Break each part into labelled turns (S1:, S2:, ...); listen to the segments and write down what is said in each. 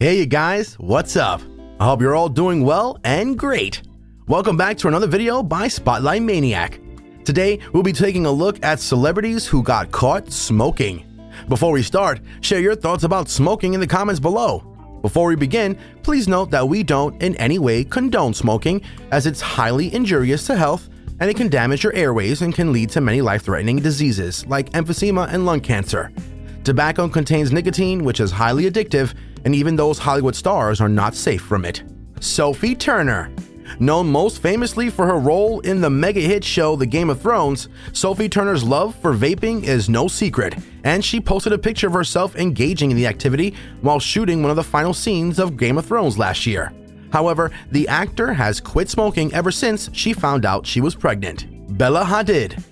S1: Hey, you guys, what's up? I hope you're all doing well and great. Welcome back to another video by Spotlight Maniac. Today, we'll be taking a look at celebrities who got caught smoking. Before we start, share your thoughts about smoking in the comments below. Before we begin, please note that we don't in any way condone smoking, as it's highly injurious to health and it can damage your airways and can lead to many life threatening diseases like emphysema and lung cancer. Tobacco contains nicotine, which is highly addictive, and even those Hollywood stars are not safe from it. Sophie Turner. Known most famously for her role in the mega hit show The Game of Thrones, Sophie Turner's love for vaping is no secret, and she posted a picture of herself engaging in the activity while shooting one of the final scenes of Game of Thrones last year. However, the actor has quit smoking ever since she found out she was pregnant. Bella Hadid.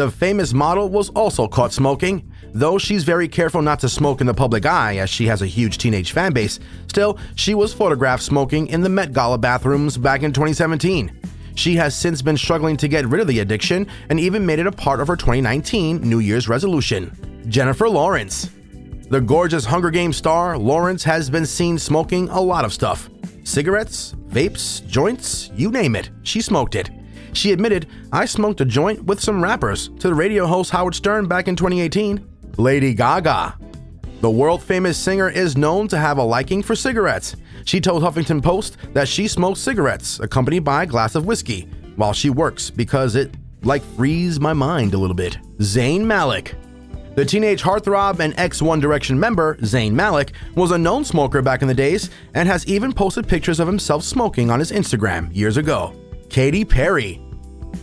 S1: The famous model was also caught smoking, Though she's very careful not to smoke in the public eye as she has a huge teenage fan base, still, she was photographed smoking in the Met Gala bathrooms back in 2017. She has since been struggling to get rid of the addiction and even made it a part of her 2019 New Year's resolution. Jennifer Lawrence. The gorgeous Hunger Games star, Lawrence has been seen smoking a lot of stuff cigarettes, vapes, joints, you name it, she smoked it. She admitted, I smoked a joint with some rappers to the radio host Howard Stern back in 2018. Lady Gaga. The world famous singer is known to have a liking for cigarettes. She told Huffington Post that she smokes cigarettes accompanied by a glass of whiskey while she works because it like frees my mind a little bit. Zayn Malik. The teenage heartthrob and ex One Direction member, Zayn Malik, was a known smoker back in the days and has even posted pictures of himself smoking on his Instagram years ago. Katy Perry.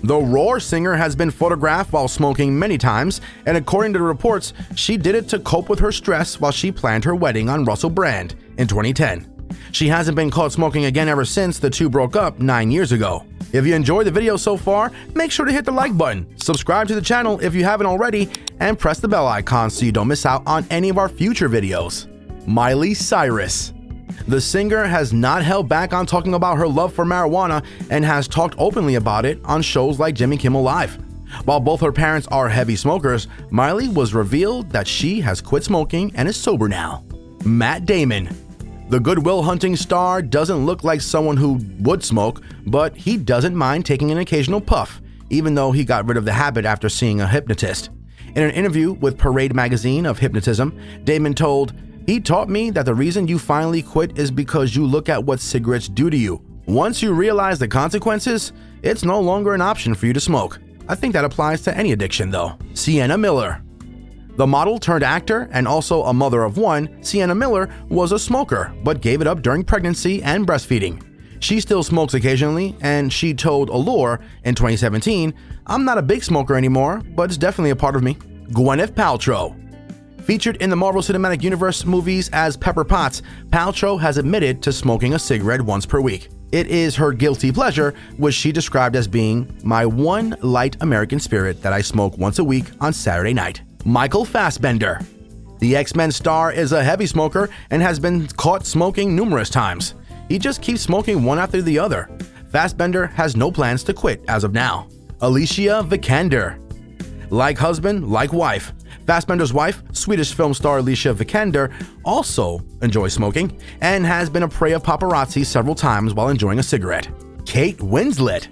S1: The Roar singer has been photographed while smoking many times, and according to reports, she did it to cope with her stress while she planned her wedding on Russell Brand in 2010. She hasn't been caught smoking again ever since the two broke up nine years ago. If you enjoyed the video so far, make sure to hit the like button, subscribe to the channel if you haven't already, and press the bell icon so you don't miss out on any of our future videos. Miley Cyrus the singer has not held back on talking about her love for marijuana and has talked openly about it on shows like Jimmy Kimmel Live. While both her parents are heavy smokers, Miley was revealed that she has quit smoking and is sober now. Matt Damon. The Good Will Hunting star doesn't look like someone who would smoke, but he doesn't mind taking an occasional puff, even though he got rid of the habit after seeing a hypnotist. In an interview with Parade magazine of hypnotism, Damon told, he taught me that the reason you finally quit is because you look at what cigarettes do to you. Once you realize the consequences, it's no longer an option for you to smoke. I think that applies to any addiction though. Sienna Miller. The model turned actor and also a mother of one, Sienna Miller was a smoker but gave it up during pregnancy and breastfeeding. She still smokes occasionally, and she told Allure in 2017, I'm not a big smoker anymore, but it's definitely a part of me. Gwyneth Paltrow. Featured in the Marvel Cinematic Universe movies as Pepper Potts, Paltrow has admitted to smoking a cigarette once per week. It is her guilty pleasure, which she described as being my one light American spirit that I smoke once a week on Saturday night. Michael Fassbender. The X Men star is a heavy smoker and has been caught smoking numerous times. He just keeps smoking one after the other. Fassbender has no plans to quit as of now. Alicia Vikander. Like husband, like wife, Fassbender's wife, Swedish film star Alicia Vikander, also enjoys smoking and has been a prey of paparazzi several times while enjoying a cigarette. Kate Winslet.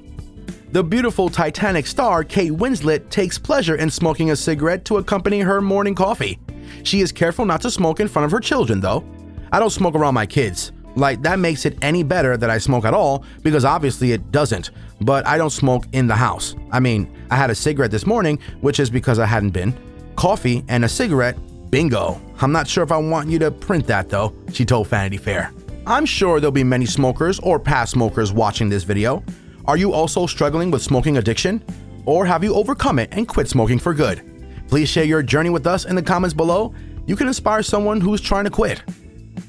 S1: The beautiful Titanic star Kate Winslet takes pleasure in smoking a cigarette to accompany her morning coffee. She is careful not to smoke in front of her children, though. I don't smoke around my kids. Like, that makes it any better that I smoke at all, because obviously it doesn't. But I don't smoke in the house. I mean, I had a cigarette this morning, which is because I hadn't been coffee, and a cigarette, bingo. I'm not sure if I want you to print that though, she told Vanity Fair. I'm sure there'll be many smokers or past smokers watching this video. Are you also struggling with smoking addiction? Or have you overcome it and quit smoking for good? Please share your journey with us in the comments below. You can inspire someone who's trying to quit.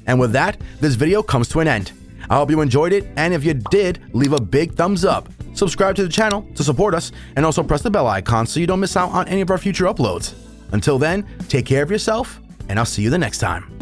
S1: And with that, this video comes to an end. I hope you enjoyed it, and if you did, leave a big thumbs up. Subscribe to the channel to support us, and also press the bell icon so you don't miss out on any of our future uploads. Until then, take care of yourself, and I'll see you the next time.